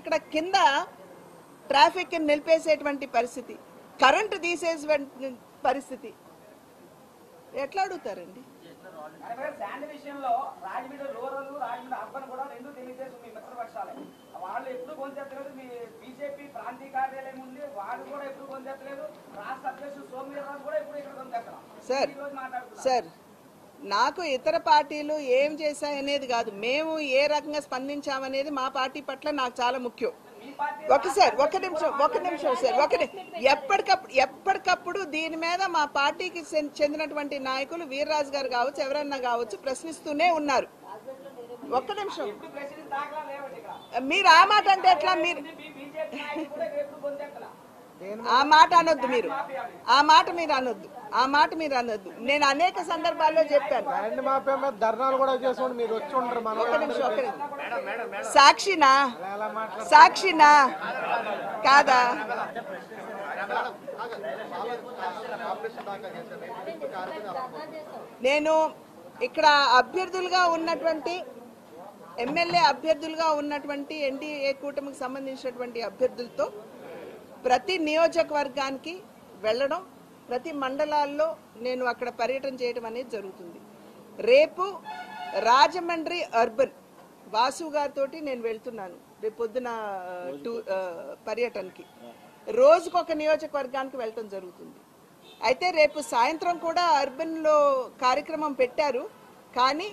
ఇక్కడ కింద ట్రాఫిక్ నిలిపేసేటువంటి పరిస్థితి కరెంటు తీసేసే పరిస్థితి. ఎట్లా అడుగుతారండి? శాండ్ విషయంలో రాజమండ్రి రూరల్ రాజమండ్రి అర్బన్ కూడా రెండు తెలుగుదేశం మీ మిత్రపక్షాలే. వాళ్ళు ఎప్పుడు మీ బీజేపీ ప్రాంతీయ కార్యాలయం ఉంది వాళ్ళు కూడా ఎప్పుడు కొంచెత్తలేదు రాష్ట్ర అధ్యక్షుడు సోమవీర్రాజు కూడా ఎప్పుడు ఇక్కడ సార్ సార్ నాకు ఇతర పార్టీలు ఏం చేశాయనేది కాదు. మేము ఏ రకంగా స్పందించామనేది మా పార్టీ పట్ల నాకు చాలా ముఖ్యం. పార్టీ ఒక నిమిషం ఒక నిమిషం సార్ ఒక ఎప్పటికప్పుడు ఎప్పటికప్పుడు దీని మీద మా పార్టీకి చెంది- చెందినటువంటి నాయకులు వీర్రాజు గారు కావచ్చు ఎవరన్నా కావచ్చు ప్రశ్నిస్తూనే ఉన్నారు. ఒక్క నిమిషం. మీరు ఆ మాట అంటే ఎట్లా? మీరు ఆ మాట అనొద్దు మీరు. ఆ మాట మీరు అనొద్దు. ఆ మాట మీరు అనొద్దు. నేను అనేక సందర్భాల్లో చెప్పాను. నిమిషం నిమిషం. సాక్షినా? సాక్షినా? కాదా? నేను ఇక్కడ అభ్యర్థులుగా ఉన్నటువంటి ఎమ్మెల్యే అభ్యర్థులుగా ఉన్నటువంటి ఎన్డీఏ కూటమికి సంబంధించినటువంటి అభ్యర్థులతో ప్రతి నియోజకవర్గానికి వెళ్ళడం ప్రతి మండలాల్లో నేను అక్కడ పర్యటన చేయడం అనేది జరుగుతుంది. రేపు రాజమండ్రి అర్బన్ వాసు గారితో నేను వెళ్తున్నాను. రేపు పొద్దున టూ పర్యటనకి. రోజుకొక నియోజకవర్గానికి వెళ్ళటం జరుగుతుంది. అయితే రేపు సాయంత్రం కూడా అర్బన్లో కార్యక్రమం పెట్టారు. కానీ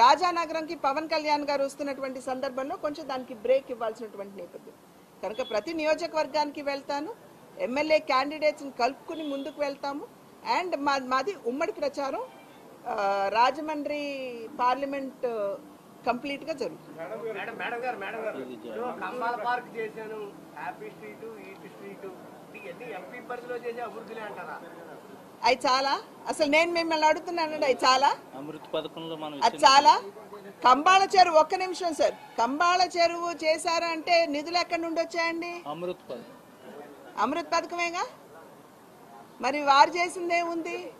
రాజానగరంకి పవన్ కళ్యాణ్ గారు వస్తున్నటువంటి సందర్భంలో కొంచెం దానికి బ్రేక్ ఇవ్వాల్సినటువంటి నేపథ్యం. కనుక ప్రతి నియోజకవర్గానికి వెళ్తాను. ఎమ్మెల్యే క్యాండిడేట్స్ని కలుపుకుని ముందుకు వెళ్తాము. అండ్ మా మాది ఉమ్మడి ప్రచారం. ఆ, రాజమండ్రి పార్లమెంట్ కంప్లీట్గా జరుగుతుంది. మేడం మేడం గారు మేడం గారు. ఇప్పుడు కంబాల పార్క్ చేశాను. హ్యాపీ స్ట్రీట్ ఈట్ స్ట్రీట్ ఇవన్నీ ఎంపీ పరిధిలో చేసే అభివృద్ధులే అంటారా? అవి చాలా. అసలు నేను మిమ్మల్ని అడుగుతున్నానండి అవి చాలా. అమృత్ పథకంలో మనం అది చాలా. కంబాళ చెరువు ఒక్క నిమిషం సార్. కంబాళ చెరువు చేశారా అంటే నిధులు ఎక్కడి నుండి వచ్చాయండి? అమృత్ పథకం. అమృత్ పథకమేగా మరి వారు చేసిందే ఉంది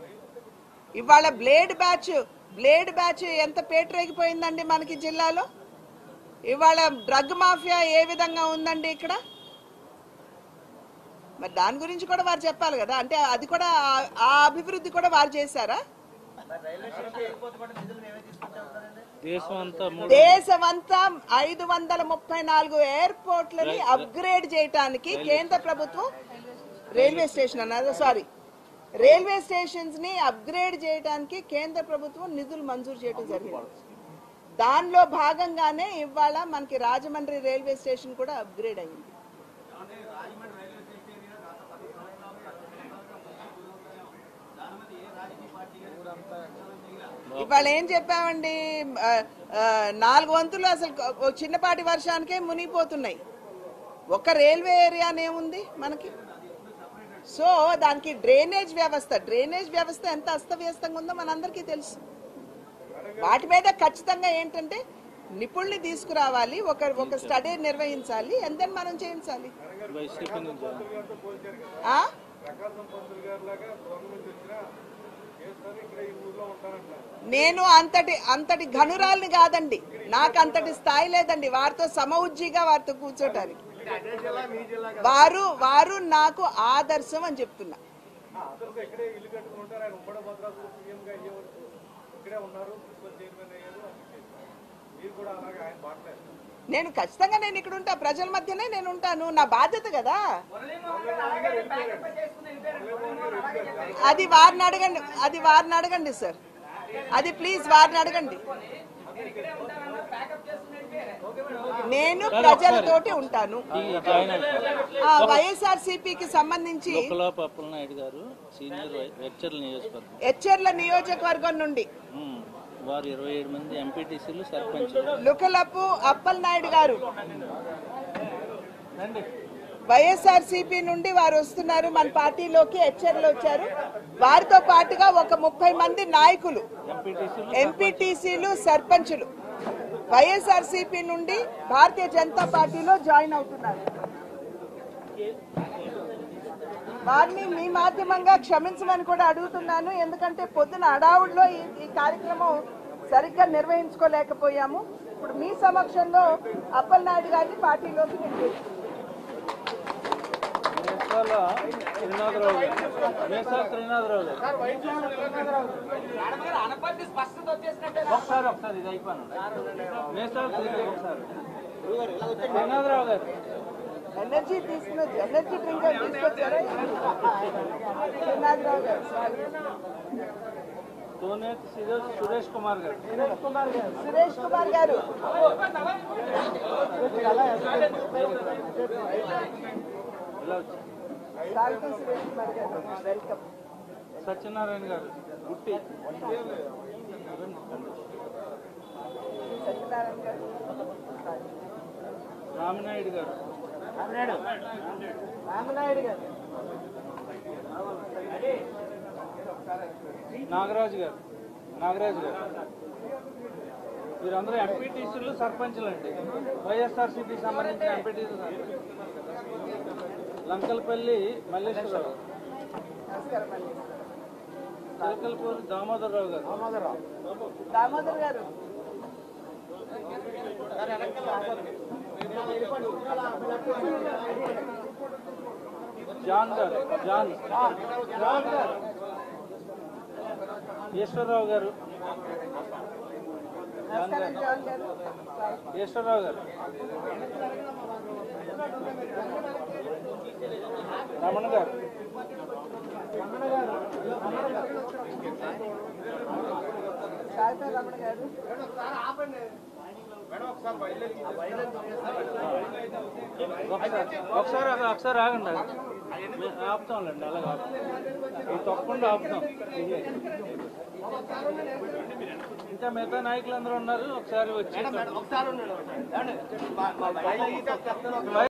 ఇవాళ బ్లేడ్ బ్యాచ్ బ్లేడ్ బ్యాచ్ ఎంత పేటరేగిపోయిందండి మనకి జిల్లాలో? ఇవాళ డ్రగ్ మాఫియా ఏ విధంగా ఉందండి ఇక్కడ? మరి దాని గురించి కూడా వారు చెప్పాలి కదా. అంటే అది కూడా ఆ- అభివృద్ధి కూడా వారు చేశారా? దేశమంతా ఐదు వందల ముప్పై నాలుగు ఎయిర్పోర్ట్లని అప్గ్రేడ్ చేయడానికి కేంద్ర ప్రభుత్వం రైల్వే స్టేషన్ అన్నారు. సారీ రైల్వే స్టేషన్స్ని అప్గ్రేడ్ చేయడానికి కేంద్ర ప్రభుత్వం నిధులు మంజూరు చేయడం జరిగింది. దానిలో భాగంగానే ఇవాళ మనకి రాజమండ్రి రైల్వే స్టేషన్ కూడా అప్గ్రేడ్ అయింది. ఇవాళ ఏం చెప్పామండి నాలుగు వంతులు అసలు చిన్నపాటి వర్షానికే మునిగిపోతున్నాయి. ఒక రైల్వే ఏరియానే ఉంది మనకి? సో దానికి డ్రైనేజ్ వ్యవస్థ డ్రైనేజ్ వ్యవస్థ ఎంత అస్తవ్యస్తంగా ఉందో మనందరికీ తెలుసు. వాటి మీద ఖచ్చితంగా ఏంటంటే నిపుణుల్ని తీసుకురావాలి ఒక ఒక స్టడీ నిర్వహించాలి and then మనం చేయించాలి? నేను అంతటి అంతటి ఘనురాల్ని కాదండి. నాకు అంతటి స్థాయి లేదండి. వారితో సమవుజ్జిగా వారితో కూర్చోటానికి. వారు వారు నాకు ఆదర్శం అని చెప్తున్నా. ఉన్నారు నేను ఖచ్చితంగా నేను ఇక్కడ ఉంటా ప్రజల మధ్యనే నేను ఉంటాను నా బాధ్యత కదా? అది వారిని అడగండి అది వారిని అడగండి సార్. అది ప్లీజ్ వారిని అడగండి. నేను ప్రజలతోటి ఉంటాను. వైఎస్ఆర్ సిపికి సంబంధించి వెక్చర్ల నియోజకవర్గం. నుండి. వారు ఇరవై ఏడు మంది ఎంపీటీసీలు సర్పంచులు లుకలపు గారు. వైఎస్ఆర్ సిపి నుండి వారు వస్తున్నారు. మన పార్టీలోకి హెచ్చర్లు వచ్చారు. వారితో పాటుగా ఒక ముప్పై మంది నాయకులు ఎంపీటీసీలు ఎంపీటీసీలు సర్పంచులు వైఎస్ఆర్ సిపి నుండి భారతీయ జనతా పార్టీలో జాయిన్ అవుతున్నారు. వారిని మీ మాధ్యమంగా క్షమించమని కూడా అడుగుతున్నాను. ఎందుకంటే పొద్దున అడావుడిలో ఈ ఈ కార్యక్రమం సరిగ్గా నిర్వహించుకోలేకపోయాము. ఇప్పుడు మీ సమక్షంలో అప్పలనాయుడు గారిని పార్టీలోకి నేను తీసుకుంటున్నాను. ఒకసారి. ఒకసారి ఇది అయిపోయాను త్రినాథరావు గారు. ఎనర్జీ తీసుకున్న ఎనర్జీ డ్రింక్ అని తీసుకొచ్చారా? శ్రీనాథరావు గారు. సురేష్ సురేష్ కుమార్ గారు. సురేష్ కుమార్ గారు. ఇలా వచ్చి స్వాగతం సురేష్ కుమార్ గారు. వెల్కమ్. సత్యనారాయణ గారు. గుట్టి సత్యనారాయణ గారు. రామనాయుడు గారు. నాగరాజు గారు. నాగరాజు గారు. వీరందరూ ఎంపీటీసీలు సర్పంచులు అండి వైఎస్ఆర్సీపీ సంబంధించిన ఎంపీటీసీ లంకలపల్లి మల్లేశ్వరరావు. చిలకలపూరి దామోదరరావు గారు. దామోదర్ గారు. జాన్ గారు జాన్. ఈశ్వరరావు గారు. ఈశ్వరరావు గారు. రమణ గారు. రమణ గారు. ఒకసారి ఒకసారి ఆగ- ఒకసారి ఆగండి ఆపుతాంలేండి ఆపుతాం ఇది తప్పకుండా ఆపుతాం. ఇంకా మిగతా నాయకులు అందరూ ఉన్నారు ఒకసారి వచ్చి